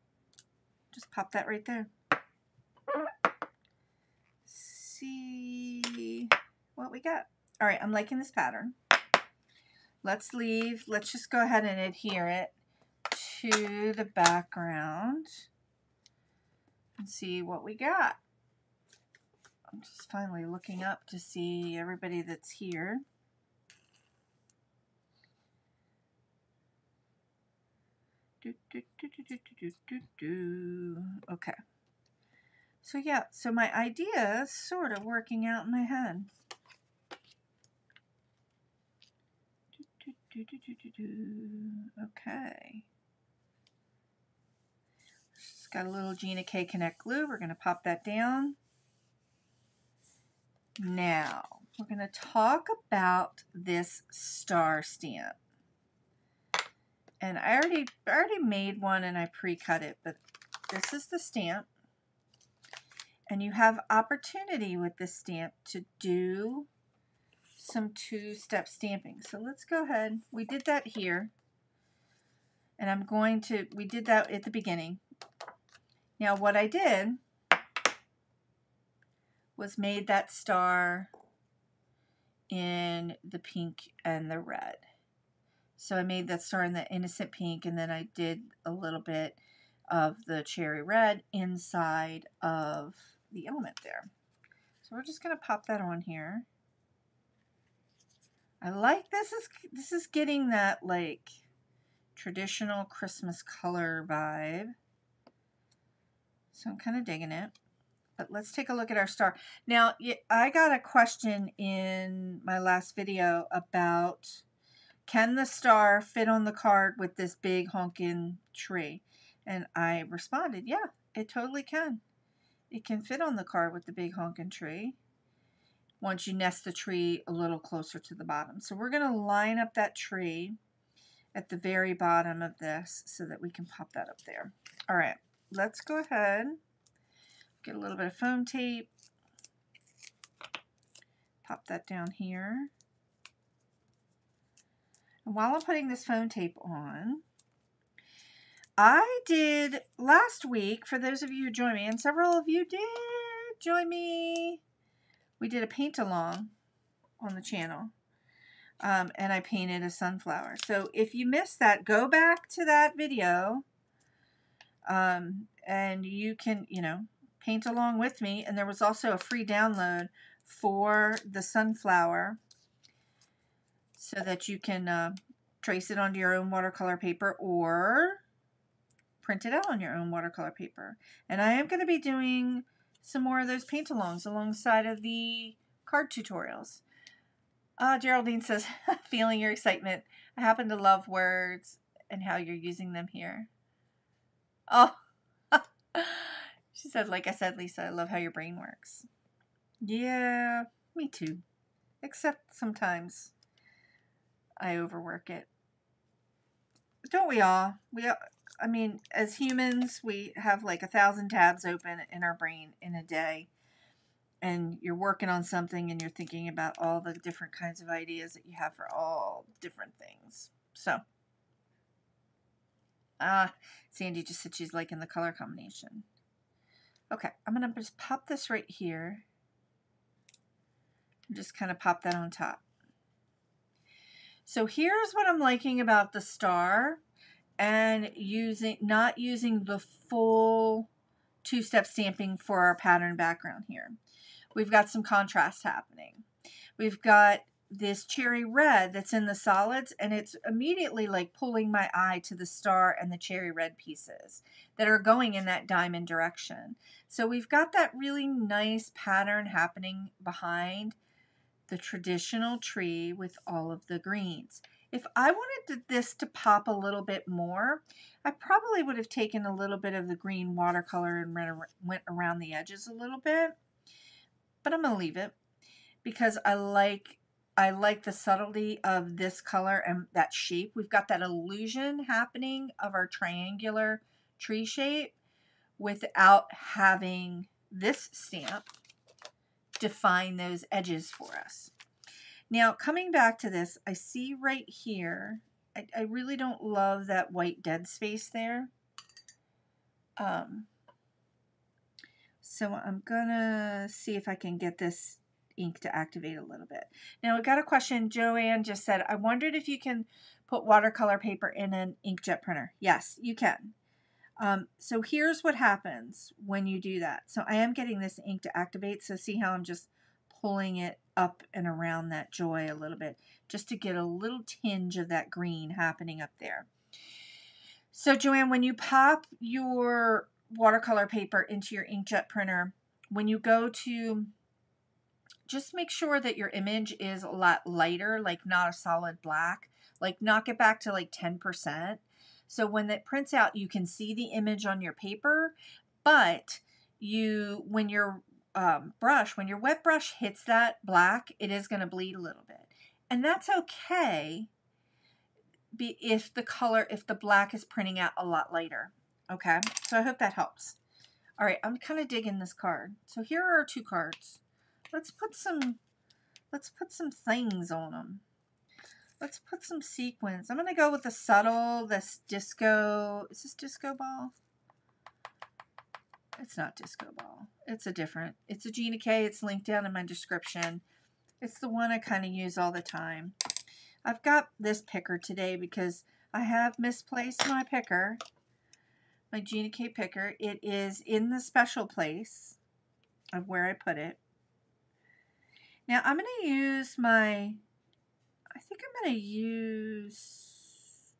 Just pop that right there. See what we got. All right, I'm liking this pattern. Let's leave, let's just go ahead and adhere it to the background and see what we got. I'm just finally looking up to see everybody that's here. Do, do, do, okay. So yeah, so my idea is sort of working out in my head. Okay. It's got a little Gina K Connect glue. We're going to pop that down. Now, we're going to talk about this star stamp. And I already, I already made one and I pre-cut it, but this is the stamp. And you have opportunity with this stamp to do some two-step stamping. So let's go ahead. We did that here. And I'm going to, we did that at the beginning. Now what I did was made that star in the pink and the red. So I made that star in the innocent pink and then I did a little bit of the cherry red inside of the element there. So we're just going to pop that on here. I like this is this is getting that like traditional Christmas color vibe. So I'm kind of digging it. But let's take a look at our star. Now, I got a question in my last video about can the star fit on the card with this big honking tree? And I responded, yeah, it totally can. It can fit on the card with the big honking tree once you nest the tree a little closer to the bottom. So we're going to line up that tree at the very bottom of this so that we can pop that up there. All right, let's go ahead Get a little bit of foam tape. Pop that down here. And while I'm putting this foam tape on, I did last week, for those of you who joined me, and several of you did join me, we did a paint along on the channel. Um, and I painted a sunflower. So if you missed that, go back to that video um, and you can, you know, paint along with me. And there was also a free download for the sunflower so that you can uh, trace it onto your own watercolor paper or print it out on your own watercolor paper. And I am going to be doing some more of those paint alongs alongside of the card tutorials. Uh, Geraldine says, feeling your excitement. I happen to love words and how you're using them here. Oh, She said, like I said, Lisa, I love how your brain works. Yeah, me too. Except sometimes I overwork it. Don't we all? We, I mean, as humans, we have like a thousand tabs open in our brain in a day. And you're working on something and you're thinking about all the different kinds of ideas that you have for all different things. So, ah, uh, Sandy just said she's liking the color combination. Okay, I'm going to just pop this right here. And just kind of pop that on top. So here's what I'm liking about the star and using not using the full two-step stamping for our pattern background here. We've got some contrast happening. We've got this cherry red that's in the solids and it's immediately like pulling my eye to the star and the cherry red pieces that are going in that diamond direction. So we've got that really nice pattern happening behind the traditional tree with all of the greens. If I wanted this to pop a little bit more, I probably would have taken a little bit of the green watercolor and went around the edges a little bit. But I'm going to leave it because I like I like the subtlety of this color and that shape. We've got that illusion happening of our triangular tree shape without having this stamp define those edges for us. Now, coming back to this, I see right here, I, I really don't love that white dead space there. Um, so I'm going to see if I can get this ink to activate a little bit. Now, I got a question. Joanne just said, I wondered if you can put watercolor paper in an inkjet printer. Yes, you can. Um, so here's what happens when you do that. So I am getting this ink to activate. So see how I'm just pulling it up and around that joy a little bit just to get a little tinge of that green happening up there. So Joanne, when you pop your watercolor paper into your inkjet printer, when you go to just make sure that your image is a lot lighter, like not a solid black, like knock it back to like 10%. So when it prints out, you can see the image on your paper, but you, when your um, brush, when your wet brush hits that black, it is going to bleed a little bit. And that's okay be, if the color, if the black is printing out a lot lighter. Okay, so I hope that helps. All right, I'm kind of digging this card. So here are our two cards. Let's put some, let's put some things on them. Let's put some sequins. I'm going to go with the subtle, this disco. Is this disco ball? It's not disco ball. It's a different. It's a Gina K. It's linked down in my description. It's the one I kind of use all the time. I've got this picker today because I have misplaced my picker, my Gina K picker. It is in the special place of where I put it. Now I'm going to use my I think I'm going to use,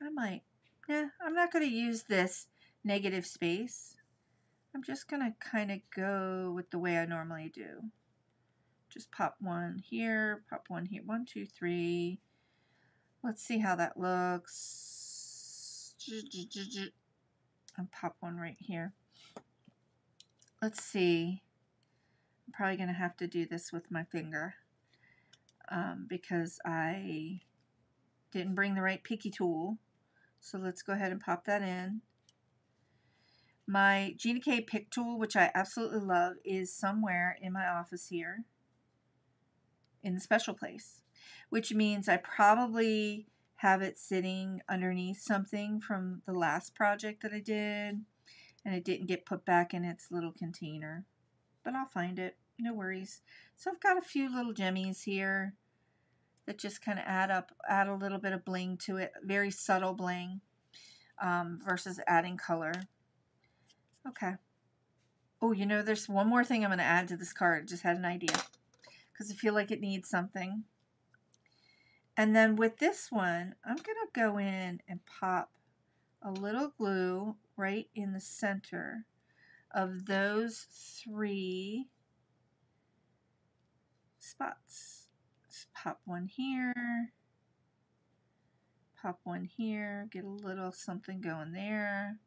I might, yeah, I'm not going to use this negative space. I'm just going to kind of go with the way I normally do. Just pop one here, pop one here, one, two, three. Let's see how that looks. And pop one right here. Let's see. I'm probably going to have to do this with my finger um, because I didn't bring the right picky tool. So let's go ahead and pop that in. My Gina K pick tool, which I absolutely love, is somewhere in my office here in the special place, which means I probably have it sitting underneath something from the last project that I did and it didn't get put back in its little container, but I'll find it no worries. So I've got a few little jimmies here that just kind of add up, add a little bit of bling to it. Very subtle bling um, versus adding color. Okay. Oh, you know, there's one more thing I'm going to add to this card. Just had an idea because I feel like it needs something. And then with this one, I'm going to go in and pop a little glue right in the center of those three spots. Let's pop one here, pop one here, get a little something going there.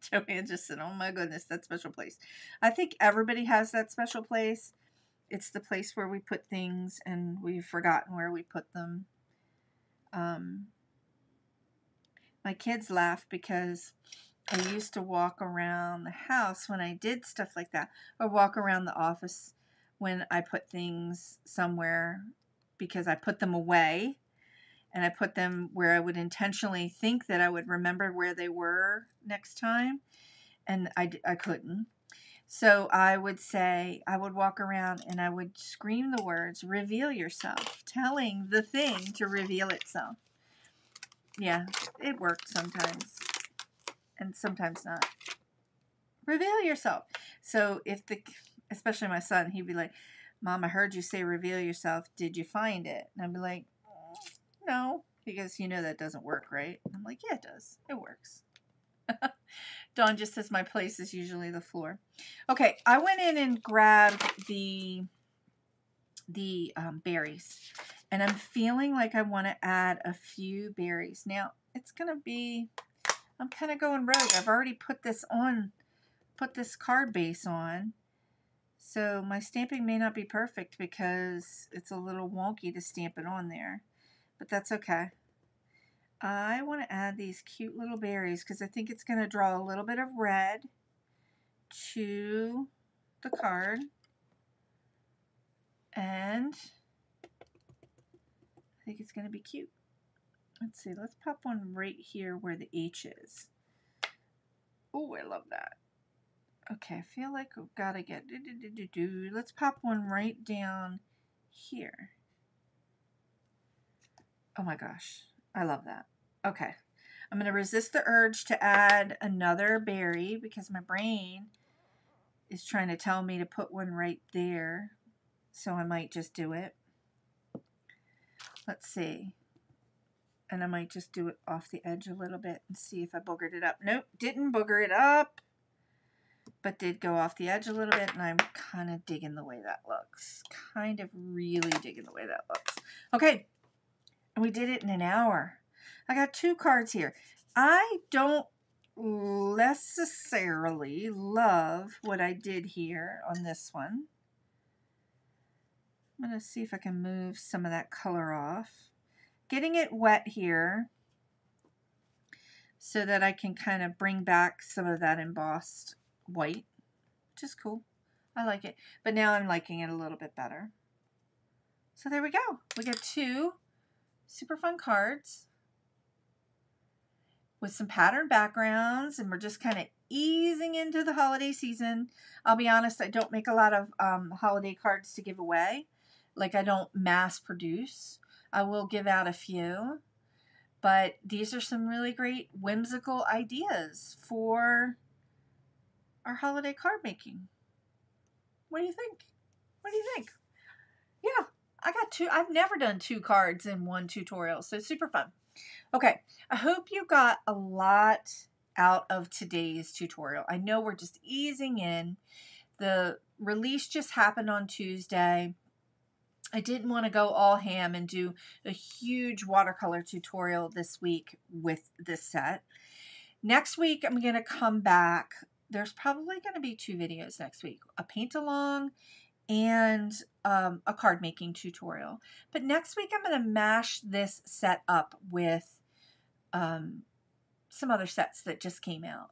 Joanne just said, oh my goodness, that special place. I think everybody has that special place. It's the place where we put things and we've forgotten where we put them. Um, my kids laugh because I used to walk around the house when I did stuff like that, or walk around the office when I put things somewhere because I put them away and I put them where I would intentionally think that I would remember where they were next time and I, I couldn't. So I would say, I would walk around and I would scream the words, reveal yourself, telling the thing to reveal itself. Yeah, it worked sometimes and sometimes not. Reveal yourself. So if the especially my son, he'd be like, Mom, I heard you say reveal yourself. Did you find it? And I'd be like, No, because you know that doesn't work, right? I'm like, Yeah, it does. It works. Dawn just says my place is usually the floor. Okay, I went in and grabbed the the um, berries. And I'm feeling like I want to add a few berries. Now, it's going to be, I'm kind of going rogue. I've already put this on, put this card base on. So my stamping may not be perfect because it's a little wonky to stamp it on there. But that's okay. I want to add these cute little berries because I think it's going to draw a little bit of red to the card. And I think it's going to be cute. Let's see, let's pop one right here where the H is. Oh, I love that. Okay, I feel like we've got to get... Do, do, do, do, Let's pop one right down here. Oh my gosh, I love that. Okay, I'm going to resist the urge to add another berry because my brain is trying to tell me to put one right there. So I might just do it. Let's see. And I might just do it off the edge a little bit and see if I boogered it up. Nope, didn't booger it up. But did go off the edge a little bit and I'm kind of digging the way that looks. Kind of really digging the way that looks. Okay, and we did it in an hour. I got two cards here. I don't necessarily love what I did here on this one. I'm going to see if I can move some of that color off. Getting it wet here so that I can kind of bring back some of that embossed white, which is cool. I like it. But now I'm liking it a little bit better. So there we go. We got two super fun cards with some pattern backgrounds and we're just kind of easing into the holiday season. I'll be honest, I don't make a lot of um, holiday cards to give away. Like I don't mass produce. I will give out a few. But these are some really great whimsical ideas for our holiday card making. What do you think? What do you think? Yeah, I got two. I've never done two cards in one tutorial, so super fun. Okay, I hope you got a lot out of today's tutorial. I know we're just easing in. The release just happened on Tuesday. I didn't want to go all ham and do a huge watercolor tutorial this week with this set. Next week, I'm going to come back. There's probably going to be two videos next week. A paint along and um, a card making tutorial. But next week I'm going to mash this set up with um, some other sets that just came out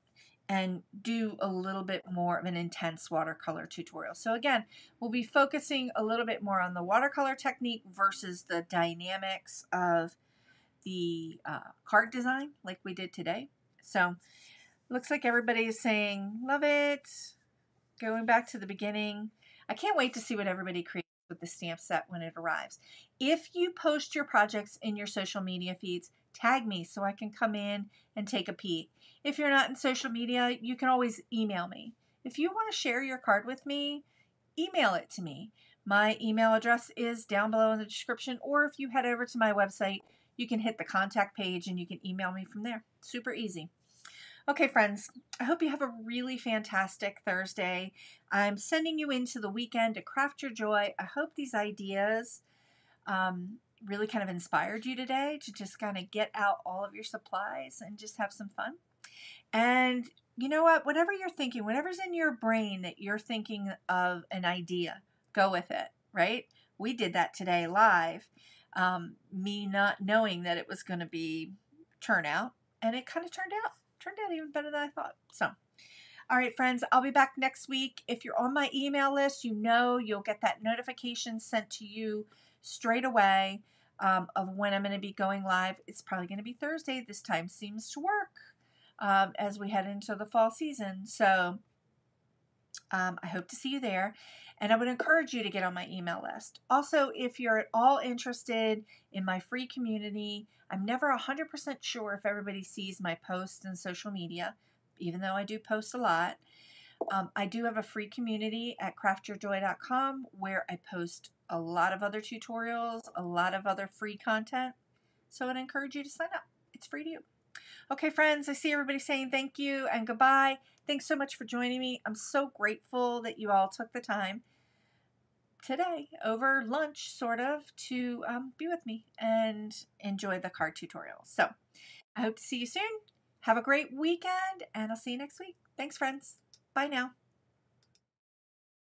and do a little bit more of an intense watercolor tutorial. So again, we'll be focusing a little bit more on the watercolor technique versus the dynamics of the uh, card design like we did today. So looks like everybody is saying, love it. Going back to the beginning, I can't wait to see what everybody creates with the stamp set when it arrives. If you post your projects in your social media feeds, tag me so I can come in and take a peek. If you're not in social media, you can always email me. If you want to share your card with me, email it to me. My email address is down below in the description, or if you head over to my website, you can hit the contact page and you can email me from there. Super easy. Okay, friends, I hope you have a really fantastic Thursday. I'm sending you into the weekend to craft your joy. I hope these ideas um, really kind of inspired you today to just kind of get out all of your supplies and just have some fun. And you know what? Whatever you're thinking, whatever's in your brain that you're thinking of an idea, go with it, right? We did that today live. Um, me not knowing that it was going to be turnout, and it kind of turned out turned out even better than I thought. So, all right, friends, I'll be back next week. If you're on my email list, you know you'll get that notification sent to you straight away um, of when I'm going to be going live. It's probably going to be Thursday. This time seems to work um, as we head into the fall season. So, um, I hope to see you there. And I would encourage you to get on my email list. Also, if you're at all interested in my free community, I'm never 100% sure if everybody sees my posts in social media, even though I do post a lot. Um, I do have a free community at craftyourjoy.com where I post a lot of other tutorials, a lot of other free content. So I'd encourage you to sign up. It's free to you. Okay, friends, I see everybody saying thank you and goodbye. Thanks so much for joining me. I'm so grateful that you all took the time today over lunch, sort of, to um, be with me and enjoy the card tutorial. So I hope to see you soon. Have a great weekend, and I'll see you next week. Thanks, friends. Bye now.